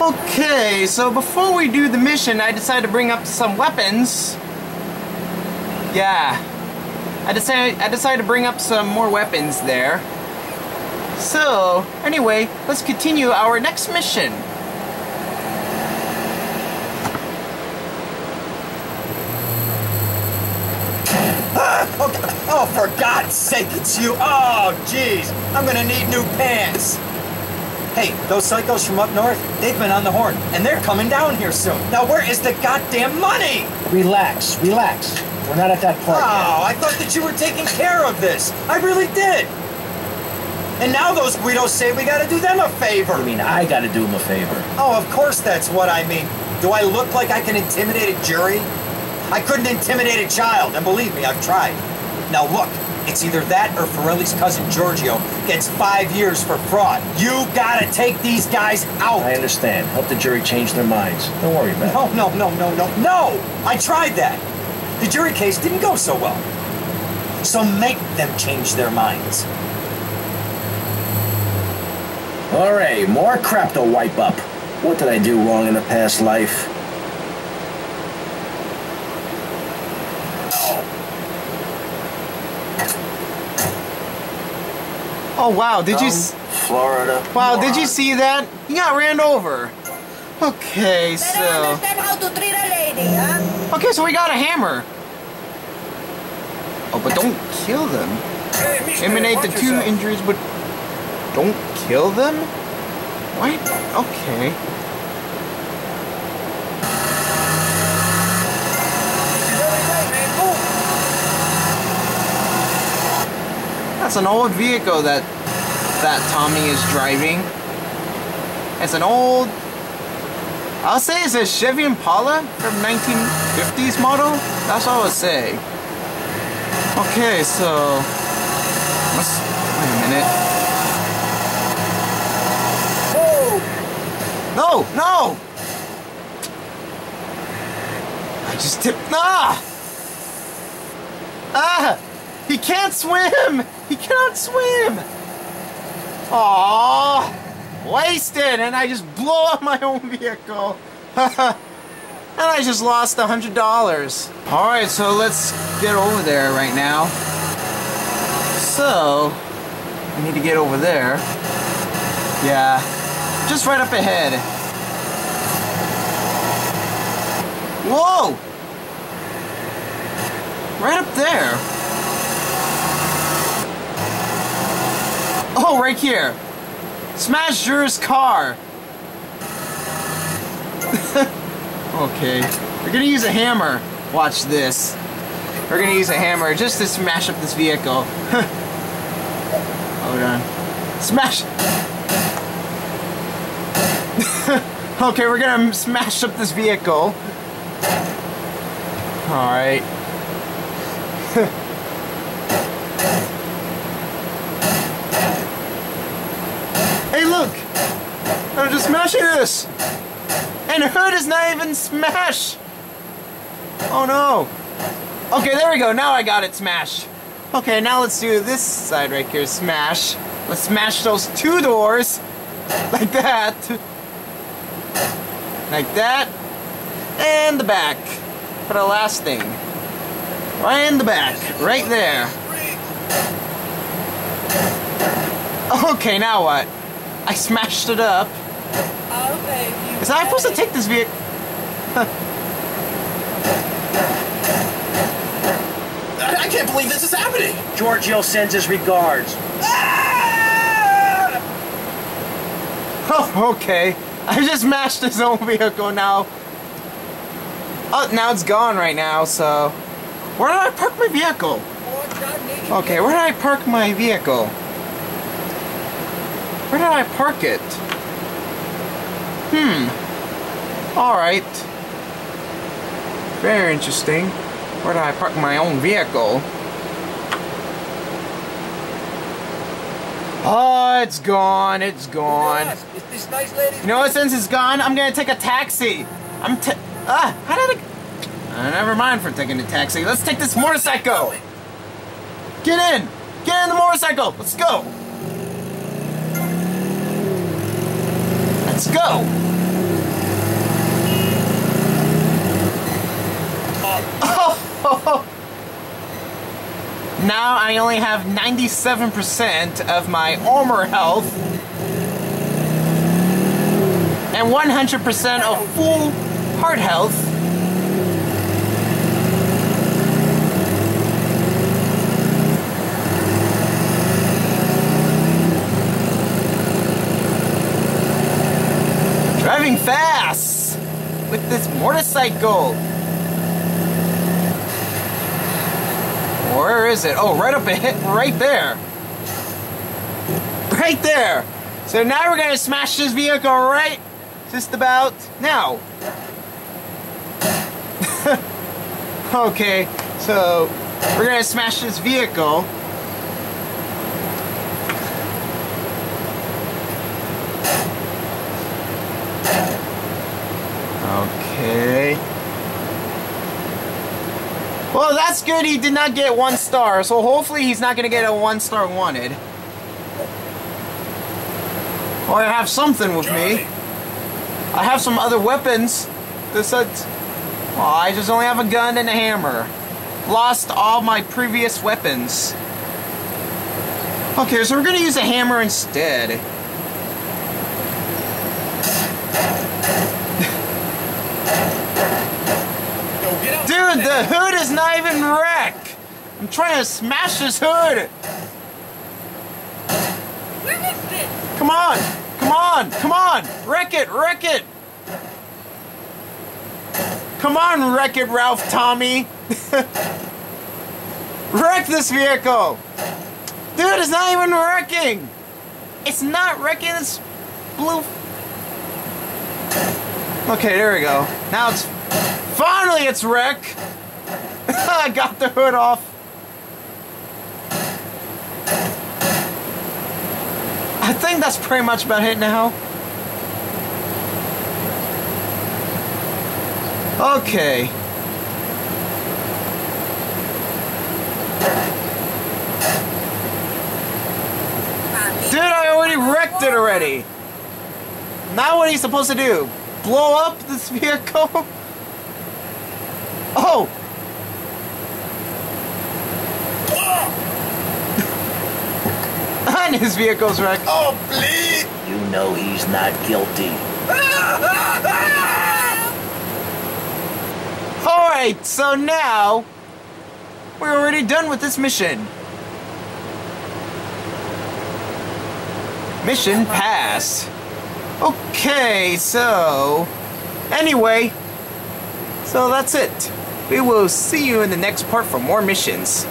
Okay, so before we do the mission, I decided to bring up some weapons. Yeah. I decided I decided to bring up some more weapons there. So, anyway, let's continue our next mission. Oh, for God's sake, it's you. Oh, jeez. I'm gonna need new pants. Hey, those psychos from up north, they've been on the horn, and they're coming down here soon. Now, where is the goddamn money? Relax, relax. We're not at that part Oh, I thought that you were taking care of this. I really did. And now those Guidos say we gotta do them a favor. yet. I mean, I gotta do them a favor. Oh, of course that's what I mean. Do I look like I can intimidate a jury? I couldn't intimidate a child, and believe me, I've tried. Now look, it's either that or Forelli's cousin Giorgio gets five years for fraud. You gotta take these guys out. I understand. Help the jury change their minds. Don't worry about it. No, no, no, no, no, no! I tried that. The jury case didn't go so well. So make them change their minds. All right, more crap to wipe up. What did I do wrong in a past life? Oh wow, did you Florida. Wow, did you see that? He got ran over. Okay, so how to treat a lady, huh? Okay, so we got a hammer. Oh, but don't kill them. Eliminate the two injuries, but don't kill them? What? Okay. That's an old vehicle that that Tommy is driving. It's an old I'll say it's a Chevy Impala from 1950s model. That's all I'll say. Okay, so let's wait a minute. No, no! I just tipped. Ah! Ah! He can't swim! He cannot swim! Aww! Wasted! And I just blow up my own vehicle. and I just lost a hundred dollars. Alright, so let's get over there right now. So, I need to get over there. Yeah, just right up ahead. Whoa! Right up there. Oh, right here. Smash Jur's car. okay. We're gonna use a hammer. Watch this. We're gonna use a hammer just to smash up this vehicle. Hold on. Smash! okay, we're gonna smash up this vehicle. Alright. hey, look! This! And hood is not even smash? Oh no! Okay, there we go. Now I got it smashed. Okay, now let's do this side right here. Smash. Let's smash those two doors. Like that. Like that. And the back. For the last thing. Right in the back. Right there. Okay, now what? I smashed it up. Okay. Is I supposed to take this vehicle? I, I can't believe this is happening. Giorgio sends his regards. Ah! Oh, okay. I just smashed his own vehicle now. Oh, now it's gone right now, so... Where did I park my vehicle? Okay, where did I park my vehicle? Where did I park it? Hmm. Alright. Very interesting. Where do I park my own vehicle? Oh, it's gone. It's gone. This nice lady. You know what? Since it's gone, I'm gonna take a taxi. I'm ta- ah. How did I? Uh, never mind for taking a taxi. Let's take this motorcycle. Get in. Get in the motorcycle. Let's go. Let's go! Oh. oh. now I only have 97% of my armor health and 100% of full heart health. Motorcycle. Where is it? Oh, right up ahead, right there. Right there. So now we're gonna smash this vehicle right just about now. okay, so we're gonna smash this vehicle. Okay. Well, that's good. He did not get one star, so hopefully he's not going to get a one star wanted. Or I have something with me. I have some other weapons. This well, I just only have a gun and a hammer. Lost all my previous weapons. Okay, so we're going to use a hammer instead. Dude, the hood is not even wrecked. I'm trying to smash this hood. Come on, come on, come on. Wreck it, wreck it. Come on, wreck it, Ralph Tommy. wreck this vehicle. Dude, it's not even wrecking. It's not wrecking, it's blue. Okay, there we go. Now it's Finally, it's wreck. I got the hood off. I think that's pretty much about it now. Okay. Dude, I already wrecked it already. Now what are you supposed to do? Blow up this vehicle? Oh! and his vehicle's wrecked. Oh, please! You know he's not guilty. Alright, so now we're already done with this mission. Mission passed. Okay, so anyway, so that's it. We will see you in the next part for more missions.